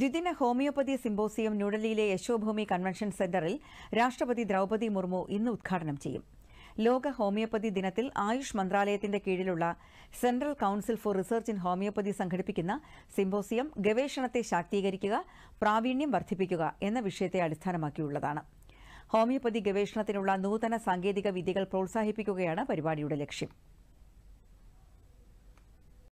ദ്വിദിന homeopathy symposium ന്യൂഡൽഹിയിലെ Yashobhoomi convention സെന്ററിൽ രാഷ്ട്രപതി ദ്രൌപതി മുർമു ഇന്ന് ഉദ്ഘാടനം ചെയ്യും. ലോക ഹോമിയോപ്പതി ദിനത്തിൽ ആയുഷ് മന്ത്രാലയത്തിന്റെ കീഴിലുള്ള central council for research in homoeopathy സംഘടിപ്പിക്കുന്ന സിംബോസിയം ഗവേഷണത്തെ ശാക്തീകരിക്കുക പ്രാവീണ്യം വർദ്ധിപ്പിക്കുക എന്ന വിഷയത്തെ അടിസ്ഥാനമാക്കിയുള്ളതാണ്. ഹോമിയോപ്പതി ഗവേഷണത്തിനുള്ള നൂതന സാങ്കേതിക വിദ്യകൾ പ്രോത്സാഹിപ്പിക്കുകയാണ് പരിപാടിയുടെ ലക്ഷ്യം.